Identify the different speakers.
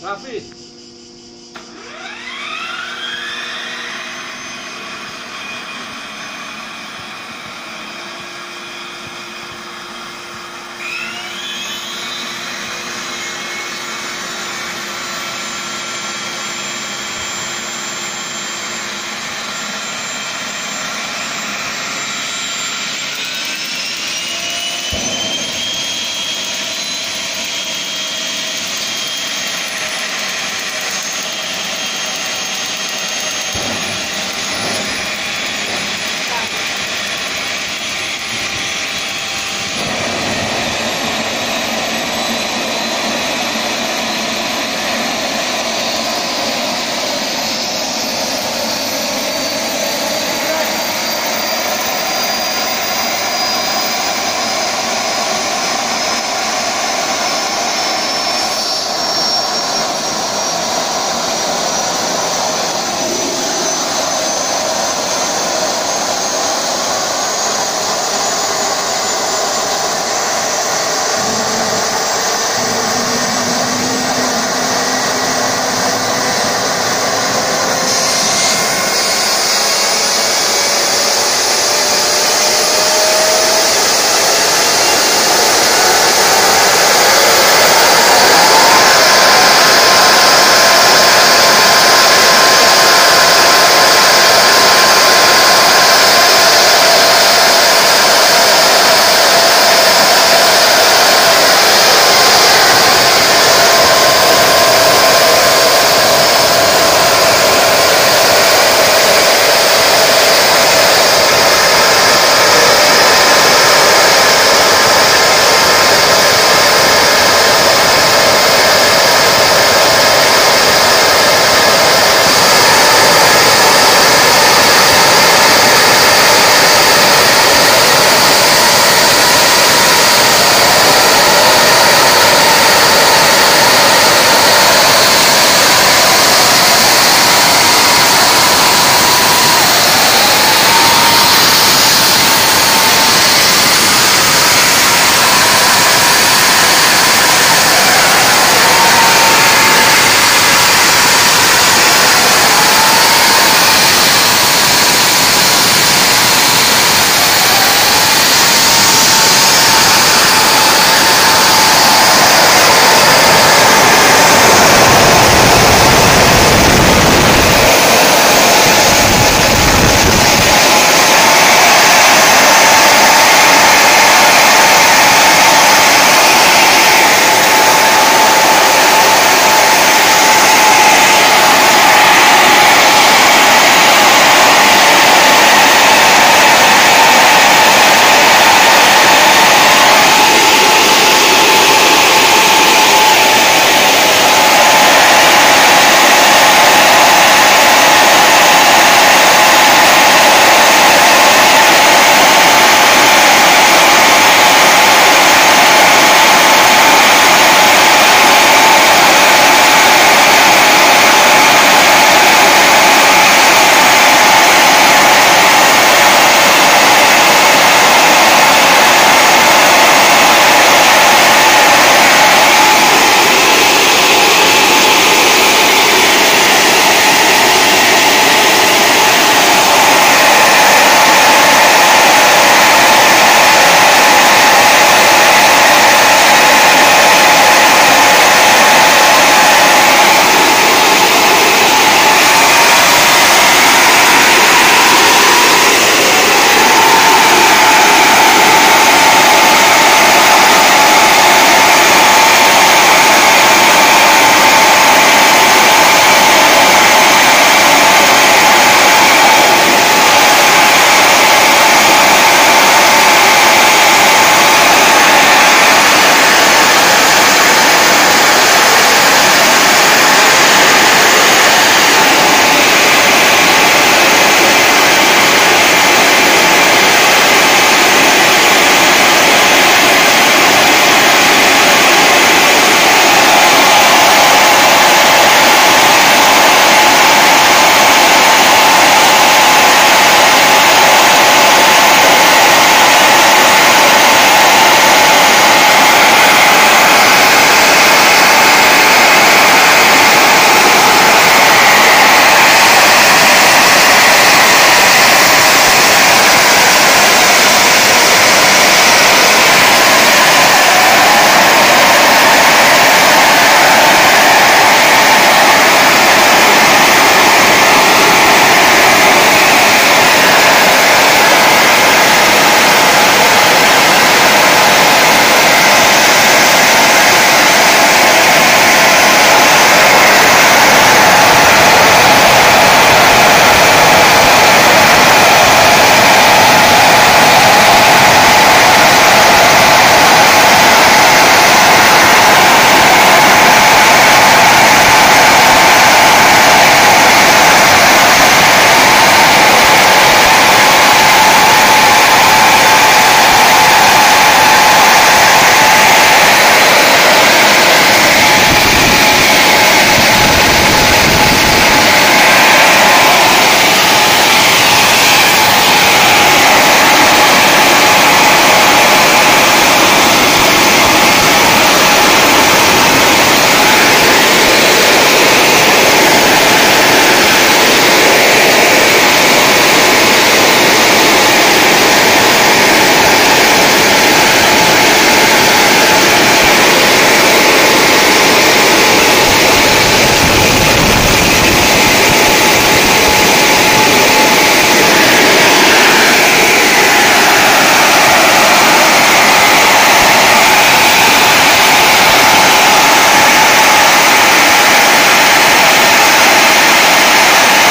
Speaker 1: Rafi,